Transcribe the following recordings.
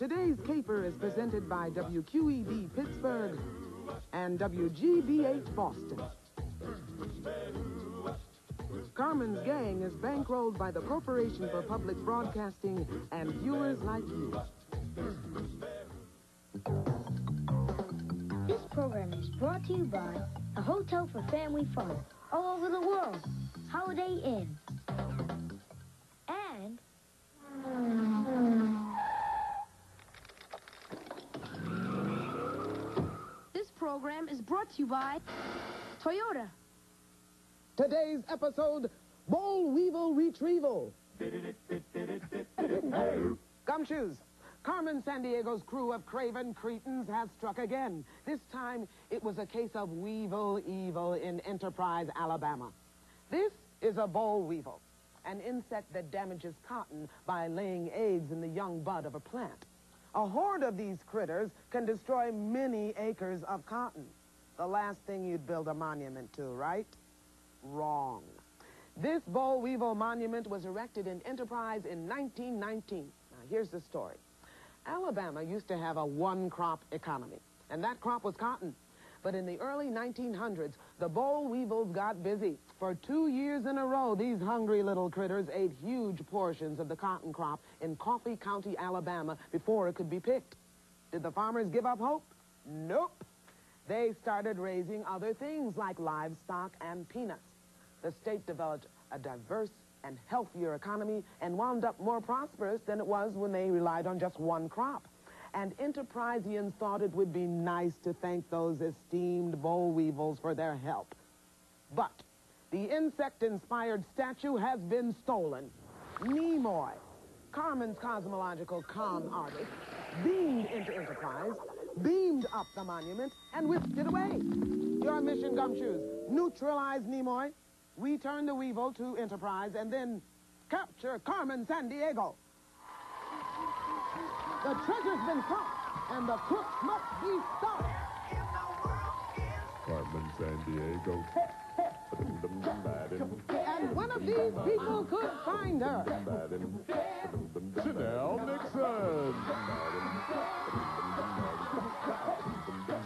Today's caper is presented by WQED Pittsburgh and WGBH Boston. Carmen's Gang is bankrolled by the Corporation for Public Broadcasting and viewers like you. This program is brought to you by a hotel for family fun all over the world, Holiday Inn. Brought to you by Toyota. Today's episode, Boll Weevil Retrieval. Gumshoes. Carmen Sandiego's crew of craven cretins has struck again. This time, it was a case of weevil evil in Enterprise, Alabama. This is a boll weevil, an insect that damages cotton by laying eggs in the young bud of a plant. A horde of these critters can destroy many acres of cotton. The last thing you'd build a monument to, right? Wrong. This boll weevil monument was erected in Enterprise in 1919. Now, here's the story. Alabama used to have a one-crop economy, and that crop was cotton. But in the early 1900s, the boll weevils got busy. For two years in a row, these hungry little critters ate huge portions of the cotton crop in Coffee County, Alabama, before it could be picked. Did the farmers give up hope? Nope. They started raising other things like livestock and peanuts. The state developed a diverse and healthier economy and wound up more prosperous than it was when they relied on just one crop. And Enterpriseians thought it would be nice to thank those esteemed boll weevils for their help. But the insect-inspired statue has been stolen. Kneemoi, Carmen's cosmological con artist, beamed into Enterprise, beamed up the monument, and whisked it away. Your mission, Gumshoes, neutralize Kneemoi, return the Weevil to Enterprise, and then capture Carmen Sandiego. The treasure's been caught, and the crooks must be stopped. Carmen Sandiego. And one of these people could find her. Chanel Nixon.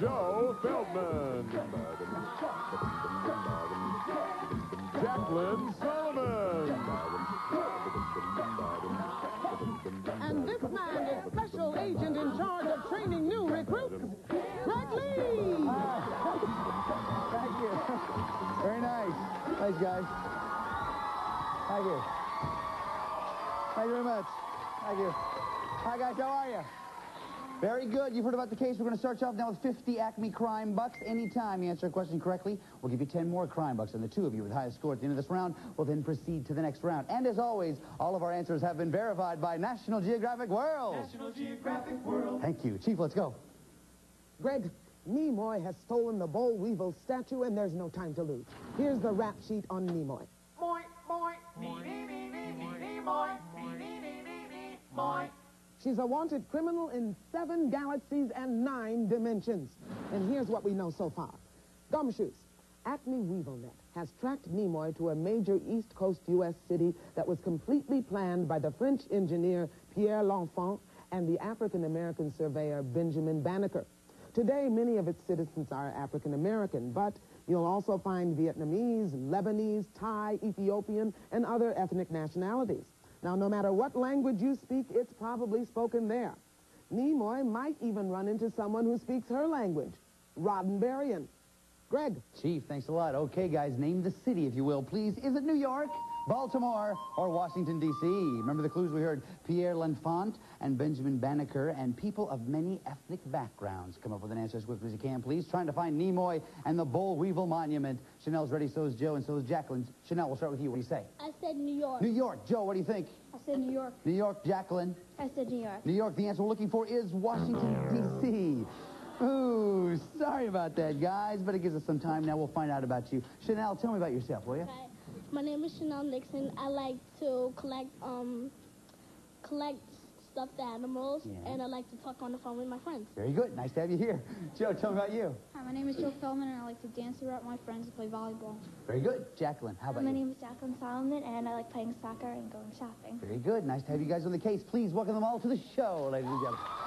Joe Feldman. Jacqueline Solomon. And this man is special agent in charge of training new recruits, Greg Lee. Thank you. Very nice. Thanks, guys. Thank you. Thank you very much. Thank you. Hi, guys. How are you? Very good. You've heard about the case. We're going to start you off now with 50 Acme Crime Bucks. Anytime you answer a question correctly, we'll give you 10 more Crime Bucks. And the two of you with the highest score at the end of this round will then proceed to the next round. And as always, all of our answers have been verified by National Geographic World. National Geographic World. Thank you. Chief, let's go. Greg, Kneemoi has stolen the boll weevil statue, and there's no time to lose. Here's the rap sheet on Kneemoi. Moink, moink, me, me, me, me, me, me, moink, me, me, me, me, me, moink. She's a wanted criminal in seven galaxies and nine dimensions. And here's what we know so far. Gumshoes, Acme WeevilNet has tracked Kneemoi to a major East Coast U.S. city that was completely planned by the French engineer Pierre L'Enfant and the African-American surveyor Benjamin Banneker. Today, many of its citizens are African-American, but you'll also find Vietnamese, Lebanese, Thai, Ethiopian, and other ethnic nationalities. Now, no matter what language you speak, it's probably spoken there. Kneemoi might even run into someone who speaks her language, Roddenberryan. Greg, Chief, thanks a lot. Okay, guys, name the city, if you will, please. Is it New York, Baltimore, or Washington, D.C.? Remember the clues we heard? Pierre L'Enfant and Benjamin Banneker and people of many ethnic backgrounds. Come up with an answer as quickly as you can, please. Trying to find Kneemoi and the Boll Weevil Monument. Chanel's ready, so is Joe, and so is Jacqueline. Chanel, we'll start with you. What do you say? I said New York. New York. Joe, what do you think? I said New York. New York, Jacqueline. I said New York. New York, the answer we're looking for is Washington, D.C. Ooh, sorry about that, guys, but it gives us some time. Now we'll find out about you. Chanel, tell me about yourself, will you? Hi. My name is Chanel Nixon. I like to collect um collect stuffed animals Yeah. and I like to talk on the phone with my friends. Very good. Nice to have you here. Joe, tell me about you. Hi, my name is Joe Feldman, and I like to dance around my friends and play volleyball. Very good. Jacqueline, how about my you? My name is Jacqueline Solomon and I like playing soccer and going shopping. Very good. Nice to have you guys on the case. Please welcome them all to the show, ladies and gentlemen.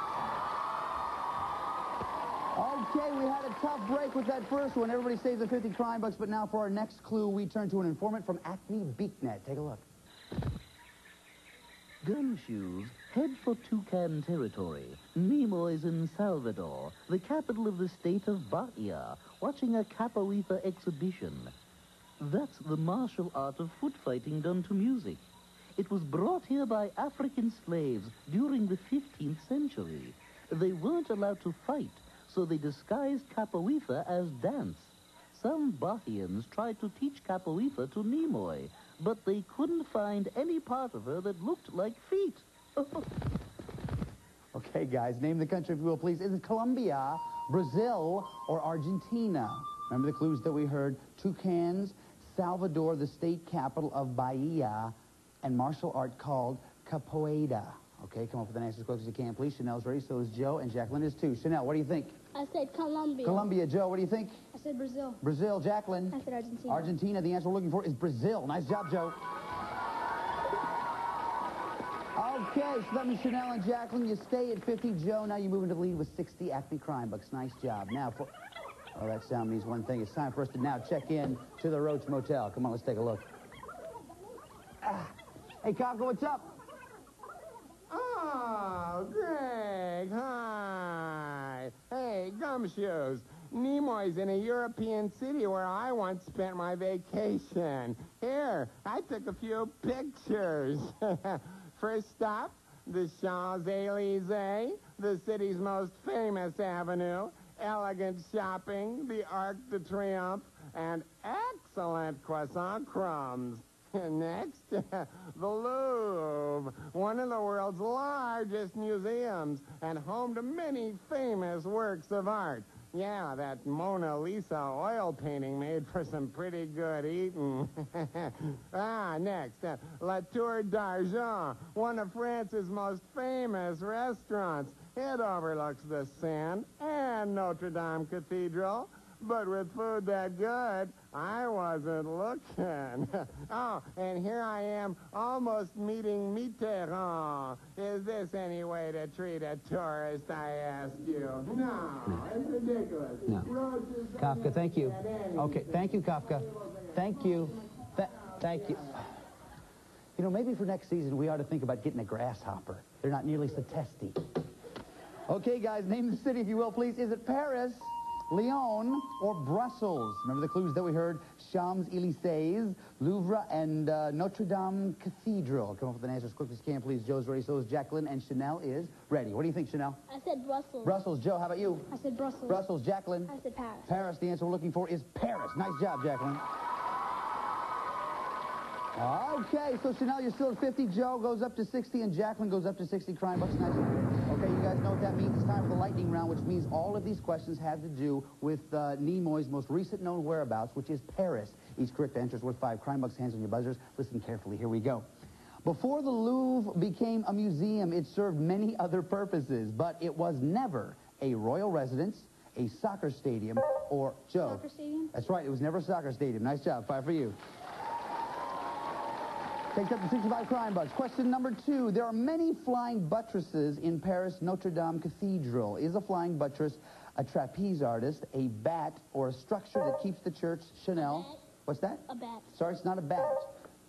Okay, we had a tough break with that first one. Everybody saves the 50 crime bucks, but now for our next clue, we turn to an informant from Acme Beaknet. Take a look. Gumshoes, head for Toucan territory. Kneemoi's in Salvador, the capital of the state of Bahia, watching a capoeira exhibition. That's the martial art of foot fighting done to music. It was brought here by African slaves during the 15th century. They weren't allowed to fight, so they disguised capoeira as dance. Some Bahians tried to teach capoeira to Kneemoi, but they couldn't find any part of her that looked like feet. Okay, guys, name the country, if you will, please. Is it Colombia, Brazil, or Argentina? Remember the clues that we heard? Toucans, Salvador, the state capital of Bahia, and martial art called capoeira. Okay, come up with an answer as quick as you can, please. Chanel's ready, so is Joe, and Jacqueline is too. Chanel, what do you think? I said Colombia. Colombia, Joe, what do you think? I said Brazil. Brazil, Jacqueline. I said Argentina. Argentina, the answer we're looking for is Brazil. Nice job, Joe. Okay, so that means Chanel and Jacqueline, you stay at 50. Joe, now you move into the lead with 60 Acme Crime Bucks. Nice job. Now, for... Oh, that sound means one thing. It's time for us to now check in to the Roach Motel. Come on, let's take a look. Ah. Hey, Kafka, what's up? Greg, hi. Hey, gumshoes. Kneemoi's in a European city where I once spent my vacation. Here, I took a few pictures. First stop, the Champs-Élysées, the city's most famous avenue, elegant shopping, the Arc de Triomphe, and excellent croissant crumbs. Next, the Louvre, one of the world's largest museums and home to many famous works of art. Yeah, that Mona Lisa oil painting made for some pretty good eating. ah, next, uh, La Tour d'Argent, one of France's most famous restaurants. It overlooks the Seine and Notre Dame Cathedral. But with food that good, I wasn't looking. oh, and here I am almost meeting Mitterrand. Is this any way to treat a tourist, I ask you? No, it's ridiculous. No. Kafka, thank you. Okay, thank you, Kafka. Thank you. Th- thank you. You know, maybe for next season we ought to think about getting a grasshopper. They're not nearly so testy. Okay, guys, name the city, if you will, please. Is it Paris, Lyon, or Brussels? Remember the clues that we heard? Champs-Élysées, Louvre, and uh, Notre Dame Cathedral. Come up with an answer as quick as you can, please. Joe's ready, so is Jacqueline, and Chanel is ready. What do you think, Chanel? I said Brussels. Brussels. Joe, how about you? I said Brussels. Brussels. Jacqueline? I said Paris. Paris, the answer we're looking for is Paris. Nice job, Jacqueline. Okay, so Chanel, you're still at 50. Joe goes up to 60, and Jacqueline goes up to 60. Crime Bucks. Nice. Okay, know what that means. It's time for the lightning round, which means all of these questions have to do with uh, Kneemoi's most recent known whereabouts, which is Paris. Each correct answer is worth five Crime Bucks. Hands on your buzzers. Listen carefully. Here we go. Before the Louvre became a museum, it served many other purposes, but it was never a royal residence, a soccer stadium, or Joe. Soccer stadium? That's right. It was never a soccer stadium. Nice job. Five for you. Takes up the 65 crime bucks. Question number two. There are many flying buttresses in Paris Notre Dame Cathedral. Is a flying buttress a trapeze artist, a bat, or a structure that keeps the church Chanel? What's that? A bat. Sorry, it's not a bat.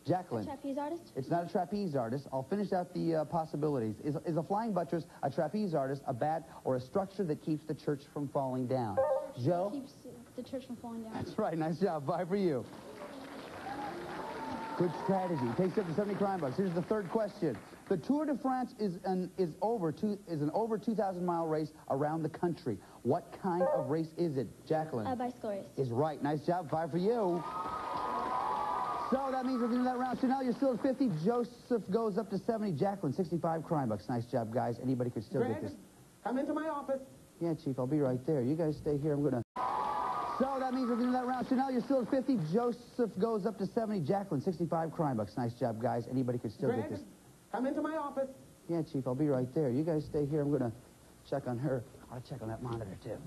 Jacqueline. A Trapeze artist? It's not a trapeze artist. I'll finish out the uh, possibilities. Is, is a flying buttress a trapeze artist, a bat, or a structure that keeps the church from falling down? Joe? Keeps the church from falling down. That's right. Nice job. Five for you. Good strategy. Takes up to 70 crime bucks. Here's the third question. The Tour de France is an is over two is an over 2,000 mile race around the country. What kind of race is it, Jacqueline? Uh, A bicycle race. is right. Nice job. Five for you. So that means we're going to that round. Chanel, you're still at 50. Joseph goes up to 70. Jacqueline, 65 crime bucks. Nice job, guys. Anybody could still get Greg, this. come into my office. Yeah, Chief, I'll be right there. You guys stay here. I'm going to... So that means we're going to that round. So now you're still at 50. Joseph goes up to 70. Jacqueline, 65 crime bucks. Nice job, guys. Anybody could still get Greg, this. come into my office. Yeah, Chief, I'll be right there. You guys stay here. I'm going to check on her. I'll check on that monitor, too.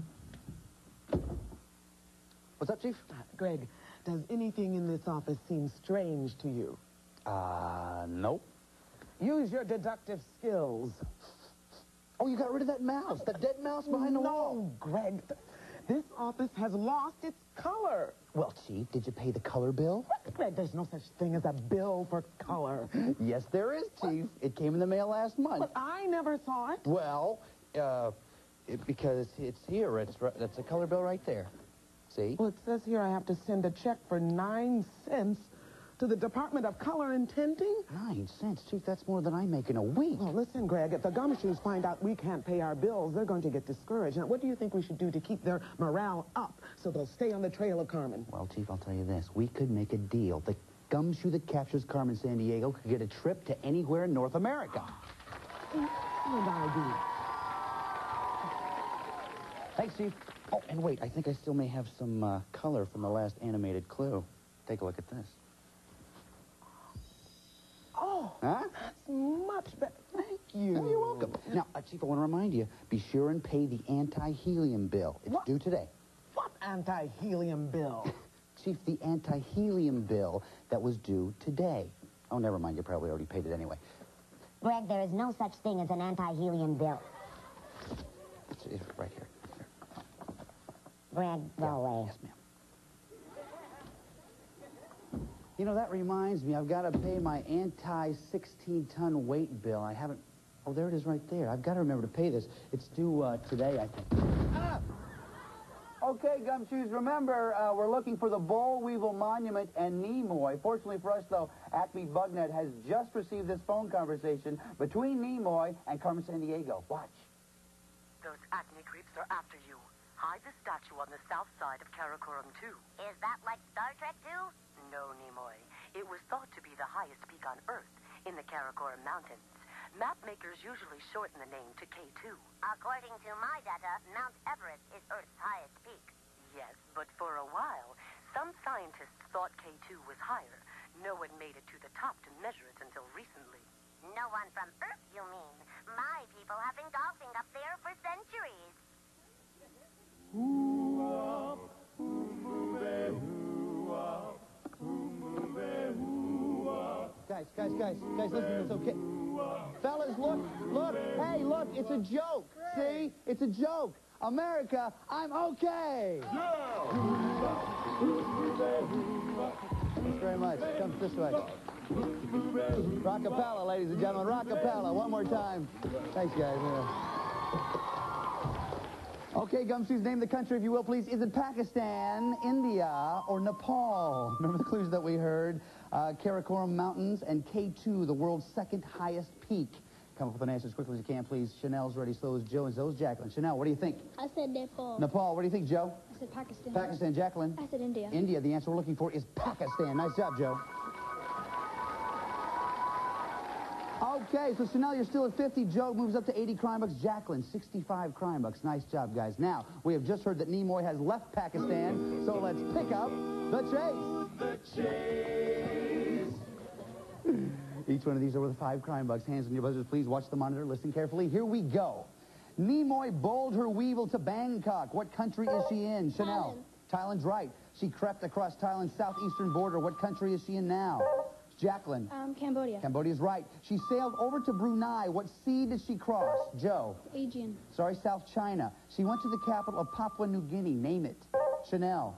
What's up, Chief? Greg, does anything in this office seem strange to you? Uh, nope. Use your deductive skills. Oh, you got rid of that mouse, that dead mouse behind the wall. No, Greg. Th- This office has lost its color. Well, Chief, did you pay the color bill? There's no such thing as a bill for color. Yes, there is, Chief. It came in the mail last month. But I never saw it. Well, uh, it, because it's here. It's that's a color bill right there. See? Well, it says here I have to send a check for nine cents to the Department of Color and Tinting. Nine cents, Chief. That's more than I make in a week. Well, listen, Greg, if the gumshoes find out we can't pay our bills, they're going to get discouraged. Now, what do you think we should do to keep their morale up so they'll stay on the trail of Carmen? Well, Chief, I'll tell you this. We could make a deal. The gumshoe that captures Carmen Sandiego could get a trip to anywhere in North America. Good idea. Thanks, Chief. Oh, and wait, I think I still may have some uh, color from the last animated clue. Take a look at this. Oh, Huh? that's much better. Thank you. Oh, you're welcome. Now, uh, Chief, I want to remind you, be sure and pay the anti-helium bill. It's What? due today. What anti-helium bill? Chief, the anti-helium bill that was due today. Oh, never mind. You probably already paid it anyway. Greg, there is no such thing as an anti-helium bill. It's, it's right here. Greg, go away. Yes, ma'am. You know, that reminds me, I've got to pay my anti-16-ton weight bill. I haven't... Oh, there it is right there. I've got to remember to pay this. It's due uh, today, I think. Ah! Okay, Gumshoes, remember, uh, we're looking for the Boll Weevil Monument and Kneemoi. Fortunately for us, though, Acme Bugnet has just received this phone conversation between Kneemoi and Carmen Sandiego. Watch. Those Acme creeps are after you. Hide the statue on the south side of Karakoram 2. Is that like Star Trek 2? No, Kneemoi. It was thought to be the highest peak on Earth in the Karakoram Mountains. Mapmakers usually shorten the name to K2. According to my data, Mount Everest is Earth's highest peak. Yes, but for a while, some scientists thought K2 was higher. No one made it to the top to measure it until recently. No one from Earth, you mean? My people have been golfing up there for centuries. Guys, guys, guys, guys, listen, it's okay. Fellas, look, look, hey, look, it's a joke. See? It's a joke. America, I'm okay. Thanks very much. Come this way. Rockapella, ladies and gentlemen. Rockapella. One more time. Thanks, guys. Yeah. Okay, Gumshoes, name the country, if you will, please. Is it Pakistan, India, or Nepal? Remember the clues that we heard? Uh, Karakoram Mountains and K2, the world's second highest peak. Come up with an answer as quickly as you can, please. Chanel's ready, so is Joe, and so is Jacqueline. Chanel, what do you think? I said Nepal. Nepal, what do you think, Joe? I said Pakistan. Pakistan, Jacqueline? I said India. India, the answer we're looking for is Pakistan. Nice job, Joe. Okay, so Chanel, you're still at 50. Joe moves up to 80 crime bucks. Jacqueline, 65 crime bucks. Nice job, guys. Now, we have just heard that Kneemoi has left Pakistan, so let's pick up the chase. The chase. Each one of these are worth five crime bucks. Hands on your buzzers, please. Watch the monitor. Listen carefully. Here we go. Kneemoi bowled her weevil to Bangkok. What country is she in? Chanel. Thailand's right. She crept across Thailand's southeastern border. What country is she in now? Jacqueline. Um, Cambodia. Cambodia's right. She sailed over to Brunei. What sea did she cross? Joe. Aegean. Sorry, South China. She went to the capital of Papua New Guinea. Name it. Chanel.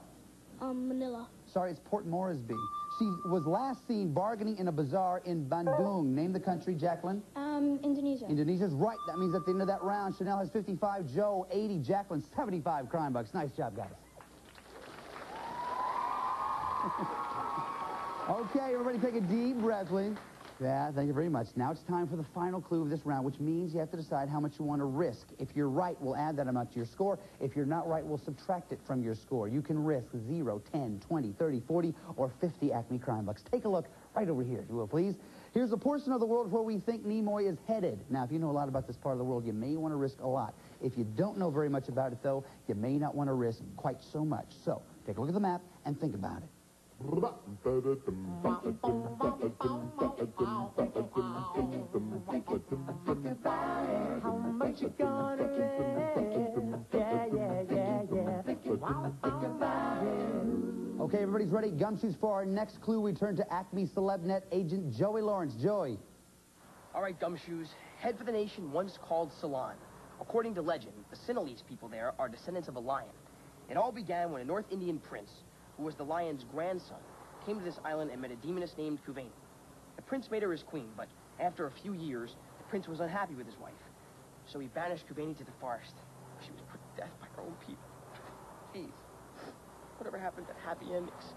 Um, Manila. Sorry, it's Port Moresby. She was last seen bargaining in a bazaar in Bandung. Name the country, Jacqueline. Um, Indonesia. Indonesia's right. That means at the end of that round, Chanel has 55, Joe 80, Jacqueline 75 crime bucks. Nice job, guys. okay, everybody take a deep breath, please. Yeah, thank you very much. Now it's time for the final clue of this round, which means you have to decide how much you want to risk. If you're right, we'll add that amount to your score. If you're not right, we'll subtract it from your score. You can risk 0, 10, 20, 30, 40, or 50 Acme Crime Bucks. Take a look right over here, if you will, please. Here's a portion of the world where we think Kneemoi is headed. Now, if you know a lot about this part of the world, you may want to risk a lot. If you don't know very much about it, though, you may not want to risk quite so much. So, take a look at the map and think about it. Okay, everybody's ready. Gumshoes for our next clue. We turn to Acme Celebnet agent Joey Lawrence. Joey. All right, gumshoes, head for the nation once called Ceylon. According to legend, the Sinhalese people there are descendants of a lion. It all began when a North Indian prince, who was the lion's grandson, came to this island and met a demoness named Kuveni. The prince made her his queen, but after a few years, the prince was unhappy with his wife. So he banished Kuveni to the forest. She was put to death by her own people. Please, Whatever happened to happy endings?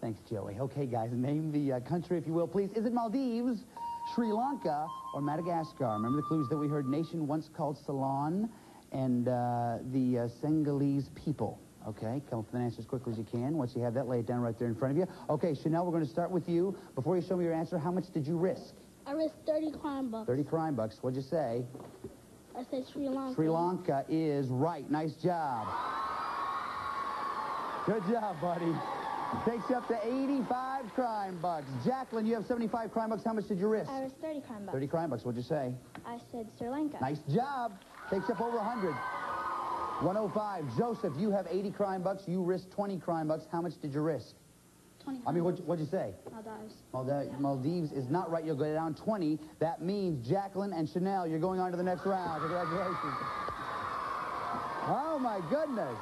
Thanks, Joey. Okay, guys, name the uh, country, if you will, please. Is it Maldives, Sri Lanka, or Madagascar? Remember the clues that we heard? Nation once called Ceylon, and uh, the uh, Senegalese people. Okay, come up with an answer as quickly as you can. Once you have that, lay it down right there in front of you. Okay, Chanel, we're going to start with you. Before you show me your answer, how much did you risk? I risked 30 crime bucks. 30 crime bucks. What'd you say? I said Sri Lanka. Sri Lanka is right. Nice job. Good job, buddy. Takes you up to 85 crime bucks. Jacqueline, you have 75 crime bucks. How much did you risk? I risked 30 crime bucks. 30 crime bucks. What'd you say? I said Sri Lanka. Nice job. Takes you up over 100. 105. Joseph, you have 80 crime bucks. You risked 20 crime bucks. How much did you risk? 20 I mean, what'd, what'd you say? Maldives. Maldives. Maldives is not right. You'll go down 20. That means Jacqueline and Chanel, you're going on to the next round. Congratulations. Oh, my goodness.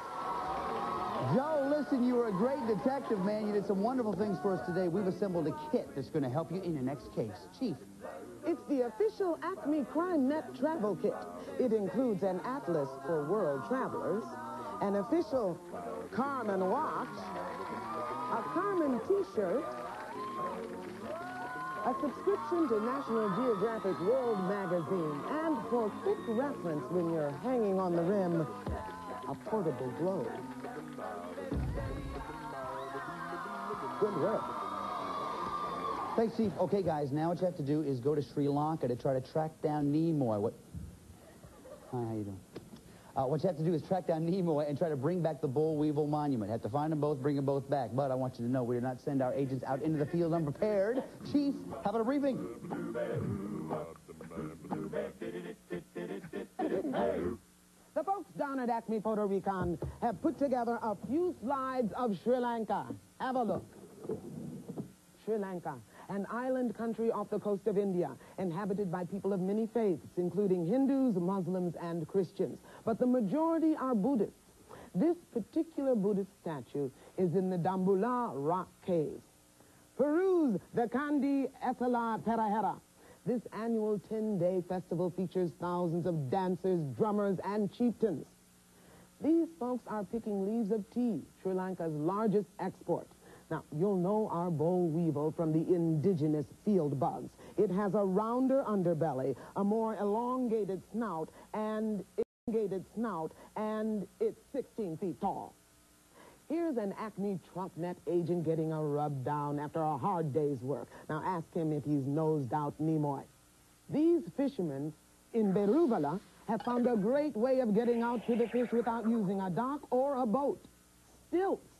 Joe, listen, you were a great detective, man. You did some wonderful things for us today. We've assembled a kit that's going to help you in your next case. Chief. It's the official Acme Crime Net travel kit. It includes an atlas for world travelers, an official Carmen watch, a Carmen t-shirt, a subscription to National Geographic World magazine, and for quick reference when you're hanging on the rim, a portable globe. Good work. Thanks, Chief. Okay, guys, now what you have to do is go to Sri Lanka to try to track down Kneemoi. What? Hi, how you doing? Uh, what you have to do is track down Kneemoi and try to bring back the Boll Weevil Monument. Have to find them both, bring them both back. But I want you to know we do not send our agents out into the field unprepared. Chief, how about a briefing? The folks down at Acme Photo Recon have put together a few slides of Sri Lanka. Have a look. Sri Lanka, an island country off the coast of India, inhabited by people of many faiths, including Hindus, Muslims, and Christians. But the majority are Buddhists. This particular Buddhist statue is in the Dambulla rock caves. Peruse the Kandy Esala Perahera. This annual 10-day festival features thousands of dancers, drummers, and chieftains. These folks are picking leaves of tea, Sri Lanka's largest export. Now, you'll know our boll weevil from the indigenous field bugs. It has a rounder underbelly, a more elongated snout, and elongated snout, and it's 16 feet tall. Here's an Acme Trump Net agent getting a rub down after a hard day's work. Now ask him if he's nosed out Kneemoi. These fishermen in Beruwala have found a great way of getting out to the fish without using a dock or a boat. Stilts.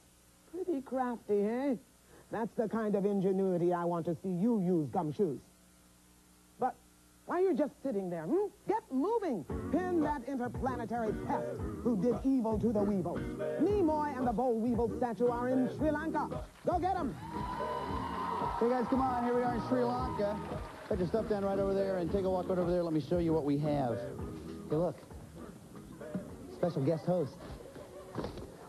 Crafty, eh? That's the kind of ingenuity I want to see you use, gumshoes. But why are you just sitting there, hmm? Get moving! Pin that interplanetary pest who did evil to the weevil. Kneemoi and the boll weevil statue are in Sri Lanka. Go get them! Hey, guys, come on. Here we are in Sri Lanka. Put your stuff down right over there and take a walk right over there. Let me show you what we have. Hey, look. Special guest host.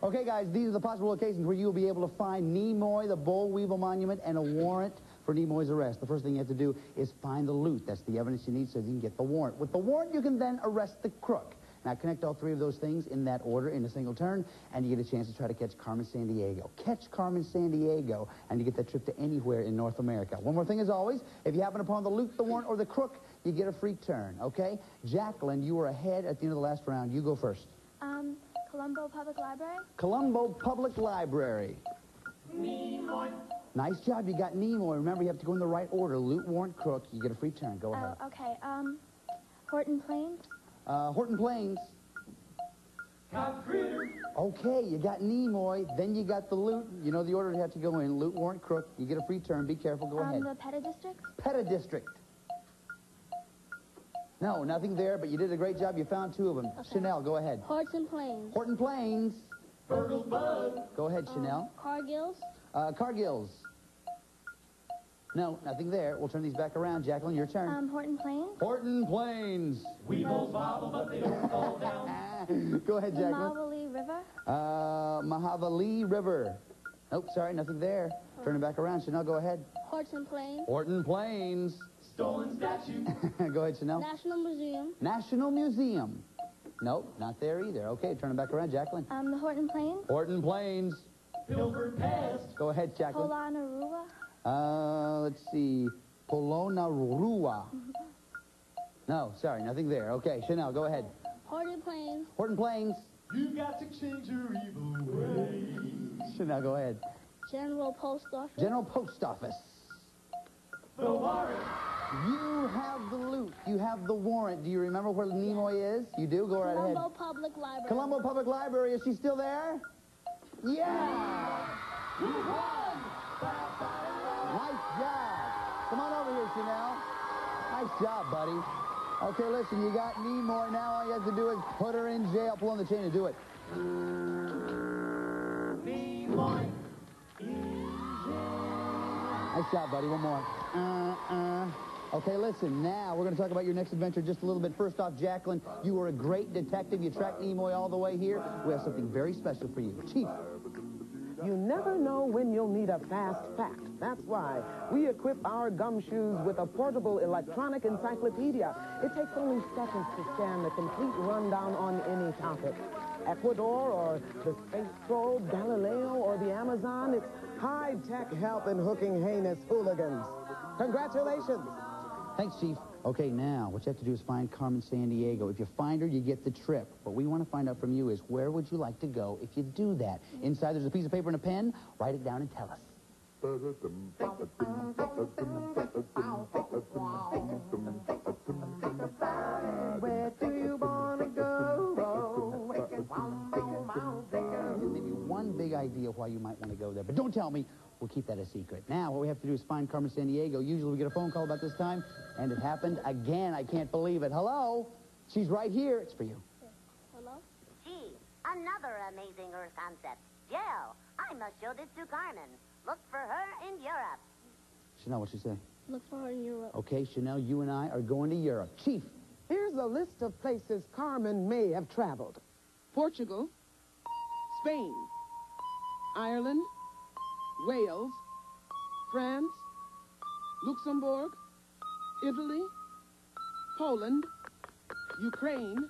Okay, guys, these are the possible locations where you'll be able to find Kneemoi, the Boll Weevil Monument, and a warrant for Kneemoi's arrest. The first thing you have to do is find the loot. That's the evidence you need so you can get the warrant. With the warrant, you can then arrest the crook. Now, connect all three of those things in that order in a single turn, and you get a chance to try to catch Carmen Sandiego. Catch Carmen Sandiego, and you get that trip to anywhere in North America. One more thing, as always, if you happen upon the loot, the warrant, or the crook, you get a free turn, okay? Jacqueline, you were ahead at the end of the last round. You go first. Colombo Public Library? Colombo Public Library. Nice job. You got Kneemoi. Remember, you have to go in the right order. Loot, warrant, crook. You get a free turn. Go ahead. Oh, okay. Um, Horton Plains? Uh, Horton Plains. Okay, you got Kneemoi. Then you got the loot. You know the order you have to go in. Loot, warrant, crook. You get a free turn. Be careful. Go um, ahead. the Pettah District? Pettah District. No, nothing there, but you did a great job. You found two of them. Chanel, go ahead. Horton Plains. Horton Plains. Go ahead, Chanel. Cargills. Uh, Cargills. No, nothing there. We'll turn these back around. Jacqueline, your turn. Um, Horton Plains. Horton Plains. Weevils wobble, but they don't fall down. Go ahead, Jacqueline. Mahaweli River. Uh, Mahaweli River. Nope, sorry, nothing there. Turn it back around. Chanel, go ahead. Horton Plains, Horton Plains. Stolen statue. go ahead, Chanel. National Museum, National Museum. Nope, not there either. Okay, turn it back around, Jacqueline. Um, the Horton Plains. Horton Plains. Pilfered past. Go ahead, Jacqueline. Polonnaruwa. Uh, let's see. Polonnaruwa. No, sorry, nothing there. Okay, Chanel, go ahead. Horton Plains, Horton Plains. You got to change your evil ways. Chanel, go ahead. General Post Office, General Post Office. The warrant. You have the loot. You have the warrant. Do you remember where Kneemoi is? You do? Go right ahead. Colombo Public Library. Colombo Public Library. Is she still there? Yeah! You won! Nice job. Come on over here, Chanel. Nice job, buddy. Okay, listen, you got Kneemoi now. All you have to do is put her in jail. Pull on the chain and do it. Kneemoi. Nice job, buddy. One more. Uh, uh. Okay, listen, now we're going to talk about your next adventure just a little bit. First off, Jacqueline, you were a great detective. You tracked Kneemoi all the way here. We have something very special for you. Chief, You never know when you'll need a fast fact. That's why we equip our gumshoes with a portable electronic encyclopedia. It takes only seconds to scan the complete rundown on any topic. Ecuador or the space probe, Galileo or the Amazon, it's high-tech help in hooking heinous hooligans. Congratulations. Thanks, Chief. Okay, now, what you have to do is find Carmen Sandiego. If you find her, you get the trip. What we want to find out from you is where would you like to go if you do that? Inside there's a piece of paper and a pen. Write it down and tell us. Where do you wanna go? Maybe one big idea why you might want to go there. But don't tell me. We'll keep that a secret. Now, what we have to do is find Carmen Sandiego. Usually we get a phone call about this time, and it happened again. I can't believe it. Hello? She's right here. It's for you. Hello? Gee, another amazing Earth concept. Jill, I must show this to Carmen. Look for her in Europe. Chanel, what she say? Look for her in Europe. Okay, Chanel, you and I are going to Europe. Chief, Here's a list of places Carmen may have traveled. Portugal, Spain, Ireland, Wales, France, Luxembourg, Italy, Poland, Ukraine,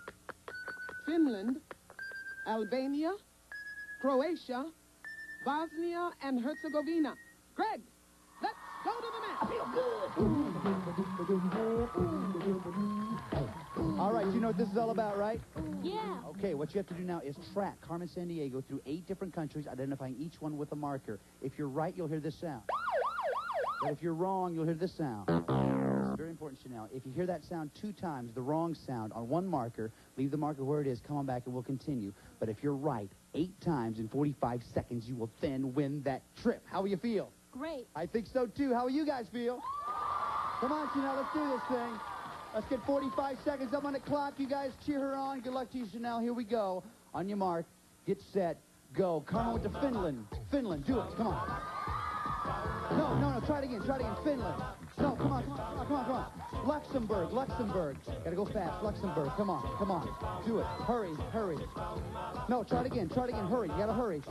Finland, Albania, Croatia, Bosnia, and Herzegovina. Greg, let's go to the map. I feel all right, you know what this is all about, right? Yeah. Okay, what you have to do now is track Carmen San Diego through eight different countries, identifying each one with a marker. If you're right, you'll hear this sound. But if you're wrong, you'll hear this sound. Is very important, Chanel. If you hear that sound two times, the wrong sound, on one marker, leave the marker where it is, come on back, and we'll continue. But if you're right eight times in 45 seconds, you will then win that trip. How will you feel? Great. I think so, too. How will you guys feel? Come on, Chanel, let's do this thing. Let's get 45 seconds up on the clock. You guys cheer her on. Good luck to you, Chanel. Here we go. On your mark, get set, go. Carmen went to Finland. Finland, do it. Come on. No, no, no. Try it again. Try it again. Finland. No, come on, come on, come on, come on. Luxembourg, Luxembourg. Gotta go fast. Luxembourg. Come on, come on. Do it. Hurry, hurry. No, try it again. Try it again. Hurry. You gotta hurry.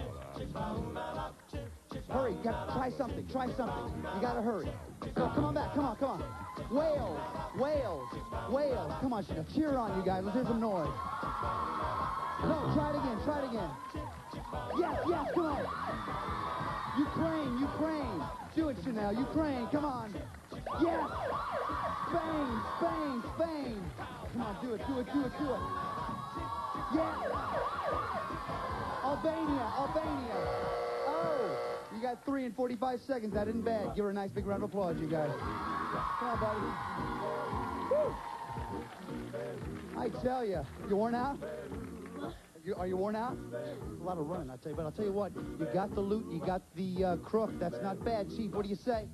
Hurry. Gotta try something. Try something. You gotta hurry. No, come on back. Come on, come on. Wales, Wales, Wales. Come on, Chanel. Cheer on, you guys. Let's hear some noise. No, try it again. Try it again. Yes, yes, come on. Ukraine, Ukraine. Do it, Chanel. Ukraine, come on. Yes. Spain, Spain, Spain. Come on, do it, do it, do it, do it. Yes. Albania, Albania. You got three and 45 seconds. That isn't bad. Give her a nice big round of applause, you guys. Come on, buddy. Woo. I tell you, you worn out? You, are you worn out? A lot of running, I tell you. But I'll tell you what, you got the loot, you got the uh, crook. That's not bad, Chief. What do you say?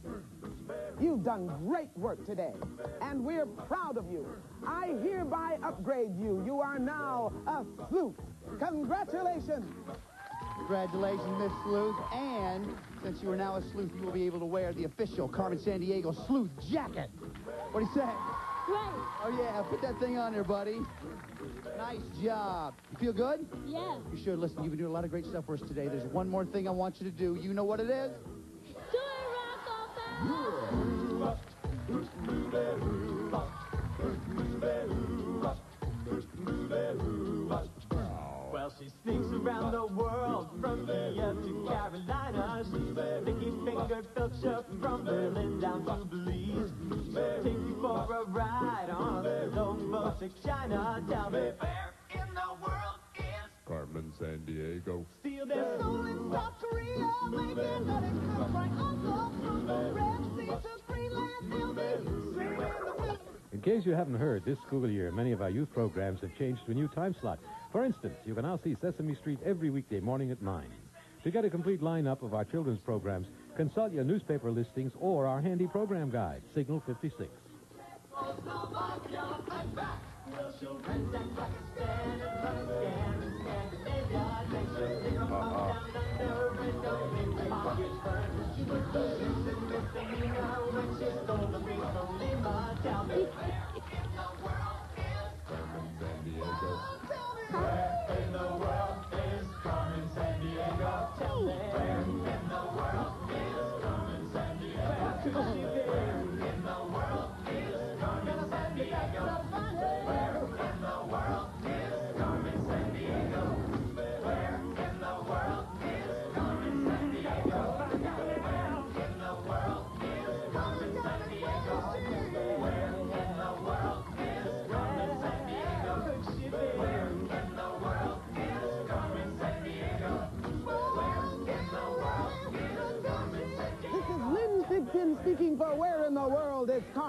You've done great work today, and we're proud of you. I hereby upgrade you. You are now a sleuth. Congratulations. Congratulations, Miss Sleuth. And since you are now a sleuth, you will be able to wear the official Carmen Sandiego sleuth jacket. What do you say? Right. Oh, yeah. Put that thing on there, buddy. Nice job. You feel good? Yeah. You should. Listen, you've been doing a lot of great stuff for us today. There's one more thing I want you to do. You know what it is? Do it, Rocco Well, she sneaks around the world from here to Carolina. She's a sticky-fingered filcher from Berlin down to Belize. She'll take you for a ride on the boat to China. Tell me where in the world is Carmen Sandiego. Case you haven't heard, this school year, many of our youth programs have changed to a new time slot. For instance, you can now see Sesame Street every weekday morning at 9. To get a complete lineup of our children's programs, consult your newspaper listings or our handy program guide, Signal 56.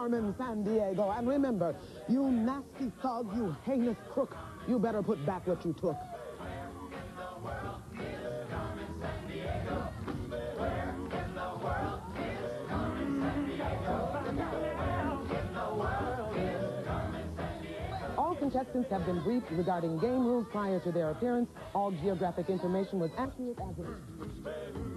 Carmen Sandiego. And remember, you nasty thug, you heinous crook, you better put back what you took. All contestants have been briefed regarding game rules prior to their appearance. All geographic information was accurate as it is.